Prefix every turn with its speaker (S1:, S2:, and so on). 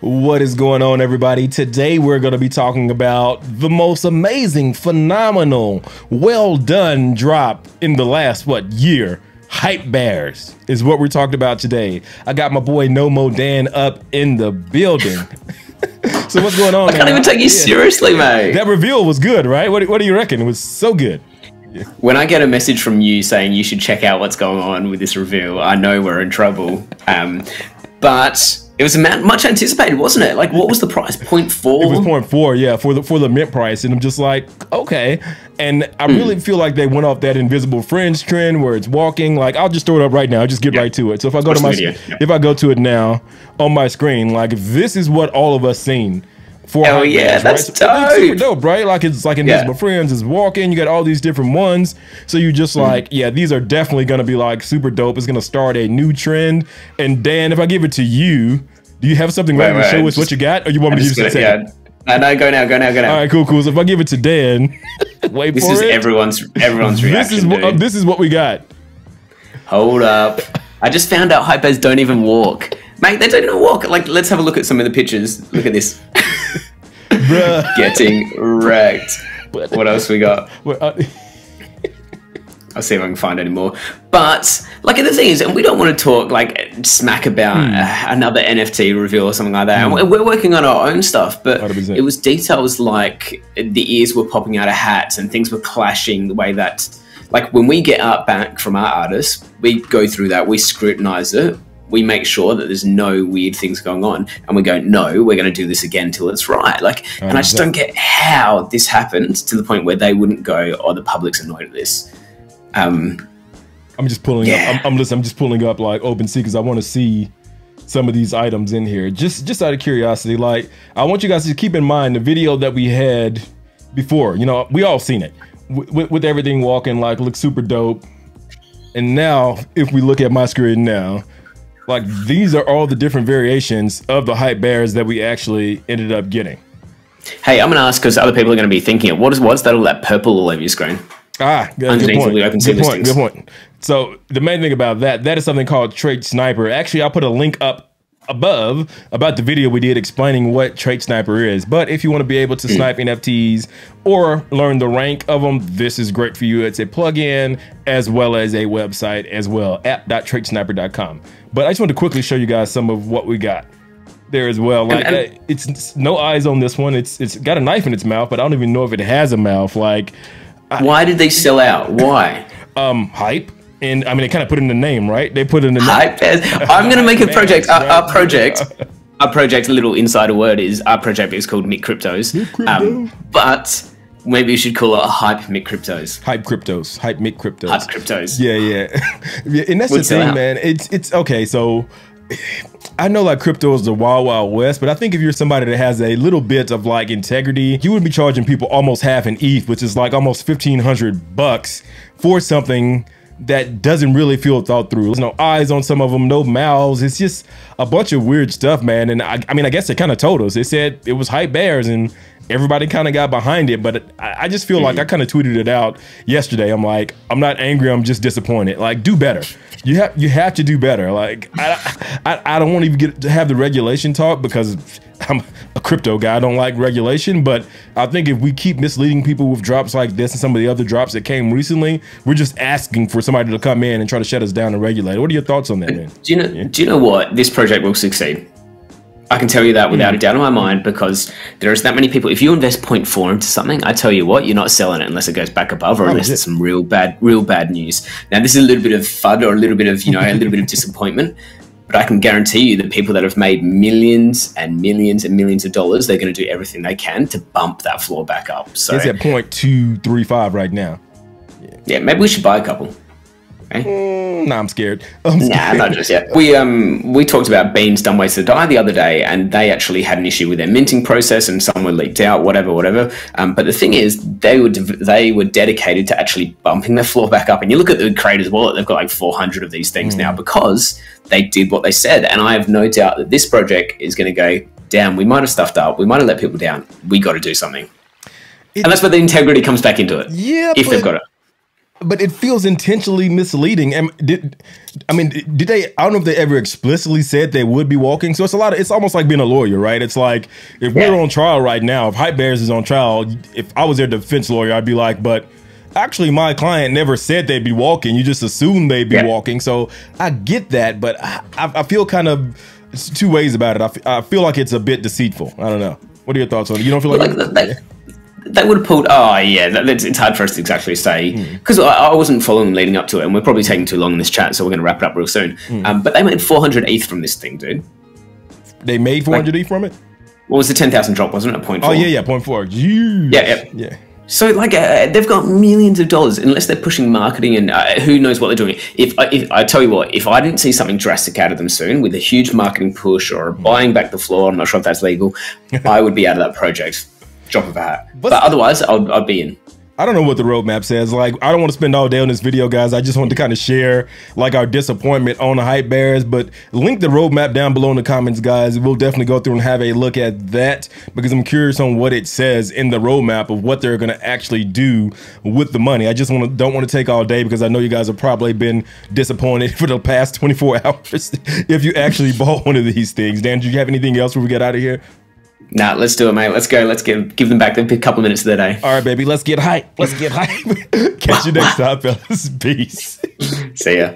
S1: What is going on, everybody? Today we're going to be talking about the most amazing, phenomenal, well done drop in the last, what, year? Hype Bears is what we're talking about today. I got my boy Nomo Dan up in the building. so what's going on?
S2: I can't man? even take you yeah. seriously, mate.
S1: That reveal was good, right? What, what do you reckon? It was so good.
S2: When I get a message from you saying you should check out what's going on with this reveal, I know we're in trouble. Um, but it was much anticipated, wasn't it? Like, what was the price? Point four.
S1: It was point four, yeah, for the for the mint price, and I'm just like, okay. And I mm. really feel like they went off that Invisible Friends trend where it's walking. Like, I'll just throw it up right now. I'll just get right to it. So if I go to my, if I go to it now on my screen, like this is what all of us seen
S2: four oh yeah, that's right? dope.
S1: It's super dope, right? Like it's like Invisible yeah. Friends is walking. You got all these different ones, so you just mm. like, yeah, these are definitely gonna be like super dope. It's gonna start a new trend. And Dan, if I give it to you, do you have something ready to show us what you got, or you want me to just say? Yeah.
S2: No, no, go now, go now, go now.
S1: All right, cool, cool. So if I give it to Dan, wait
S2: this
S1: for
S2: is
S1: it.
S2: everyone's everyone's
S1: reaction. This is what uh, this is what we got.
S2: Hold up. I just found out hypers don't even walk. Mate, they don't even walk. Like, let's have a look at some of the pictures. Look at this. Getting wrecked. What else we got? Uh, I'll see if I can find any more. But like the thing is, and we don't want to talk like smack about hmm. uh, another NFT reveal or something like that. Hmm. And we're working on our own stuff, but 100%. it was details like the ears were popping out of hats and things were clashing the way that like when we get art back from our artists, we go through that, we scrutinize it, we make sure that there's no weird things going on and we go no we're going to do this again till it's right. Like oh, and i just don't get how this happened to the point where they wouldn't go oh the public's annoyed at this. Um
S1: i'm just pulling yeah. up I'm, I'm, listening, I'm just pulling up like OpenSea because i want to see some of these items in here. Just just out of curiosity like i want you guys to keep in mind the video that we had before. You know we all seen it. With, with everything walking like looks super dope. And now if we look at my screen now like these are all the different variations of the hype bears that we actually ended up getting.
S2: Hey, I'm gonna ask because other people are gonna be thinking it. What is what's that all that purple all over your screen?
S1: Ah, good, good point. good point. Good point. So the main thing about that, that is something called Trait Sniper. Actually, I'll put a link up above about the video we did explaining what Trait Sniper is. But if you want to be able to hmm. snipe NFTs or learn the rank of them, this is great for you. It's a plugin as well as a website as well, app.traitsniper.com. But I just want to quickly show you guys some of what we got there as well. Like and, and, it's, it's, no eyes on this one. It's it's got a knife in its mouth, but I don't even know if it has a mouth. Like,
S2: why did they sell out? Why?
S1: um, hype and I mean, they kind of put in the name, right? They put in the
S2: hype. I'm going to make a project. Our, our, project, our project. A little insider word is our project is called Mick Cryptos. Crypto. Um, but maybe you should call it a hype Mick Cryptos.
S1: Hype Cryptos. Hype Mick Cryptos.
S2: Hype Cryptos.
S1: Yeah, yeah, yeah. And that's Would the thing, man. It's it's okay. So. I know like crypto is the wild wild west, but I think if you're somebody that has a little bit of like integrity, you would be charging people almost half an ETH, which is like almost fifteen hundred bucks for something that doesn't really feel thought through. There's no eyes on some of them, no mouths. It's just a bunch of weird stuff, man. And I, I mean, I guess they kind of told us. They said it was hype bears and everybody kind of got behind it. But I, I just feel like I mm-hmm. kind of tweeted it out yesterday. I'm like, I'm not angry. I'm just disappointed. Like, do better. You have you have to do better. Like, I I, I don't want to even get to have the regulation talk because I'm a crypto guy. I don't like regulation, but I think if we keep misleading people with drops like this and some of the other drops that came recently, we're just asking for somebody to come in and try to shut us down and regulate. What are your thoughts on that, uh, man?
S2: Do you know? Yeah. Do you know what? This project will succeed. I can tell you that without mm. a doubt in my mind because there's that many people. If you invest 0.4 into something, I tell you what, you're not selling it unless it goes back above or oh, unless it's some real bad, real bad news. Now, this is a little bit of FUD or a little bit of, you know, a little bit of disappointment. But I can guarantee you that people that have made millions and millions and millions of dollars, they're going to do everything they can to bump that floor back up. So
S1: it's at point two three five right now.
S2: Yeah. yeah, maybe we should buy a couple.
S1: Mm, nah, I'm scared. I'm scared.
S2: Nah, not just yet. We um we talked about beans dumb ways to die the other day, and they actually had an issue with their minting process, and some were leaked out, whatever, whatever. Um, but the thing is, they were they were dedicated to actually bumping their floor back up. And you look at the creators' wallet; they've got like 400 of these things mm. now because they did what they said. And I have no doubt that this project is going to go down. We might have stuffed up. We might have let people down. We got to do something. It, and that's where the integrity comes back into it.
S1: Yeah,
S2: if they've got it
S1: but it feels intentionally misleading. And did I mean did they? I don't know if they ever explicitly said they would be walking. So it's a lot of. It's almost like being a lawyer, right? It's like if yeah. we're on trial right now, if Hype Bears is on trial, if I was their defense lawyer, I'd be like, but actually my client never said they'd be walking. You just assume they'd be yeah. walking. So I get that, but I, I feel kind of two ways about it. I, feel like it's a bit deceitful. I don't know. What are your thoughts on it? You don't feel like,
S2: they would have pulled. Oh, yeah, that, it's hard for us to exactly say because mm. I, I, wasn't following leading up to it, and we're probably taking too long in this chat, so we're going to wrap it up real soon. Mm. Um, but they made 400 ETH from this thing, dude.
S1: They made 400 like, ETH from it.
S2: What was the 10,000 drop? Wasn't it? Point
S1: four. Oh yeah, yeah, point four.
S2: Yeah, yeah, yeah. So like uh, they've got millions of dollars unless they're pushing marketing and uh, who knows what they're doing. If, if, I tell you what, if I didn't see something drastic out of them soon with a huge marketing push or buying back the floor, I'm not sure if that's legal, I would be out of that project drop of a hat. But, but otherwise, I'll, I'll be in.
S1: I don't know what the roadmap says. Like, I don't want to spend all day on this video, guys. I just want to kind of share like our disappointment on the hype bears. But link the roadmap down below in the comments, guys. We'll definitely go through and have a look at that because I'm curious on what it says in the roadmap of what they're going to actually do with the money. I just want to don't want to take all day because I know you guys have probably been disappointed for the past 24 hours if you actually bought one of these things. Dan, do you have anything else before we get out of here?
S2: Nah, let's do it, mate. Let's go. Let's give give them back a couple minutes of their day.
S1: All right, baby. Let's get hype. Let's get hype. Catch you next time, fellas. Peace.
S2: See ya.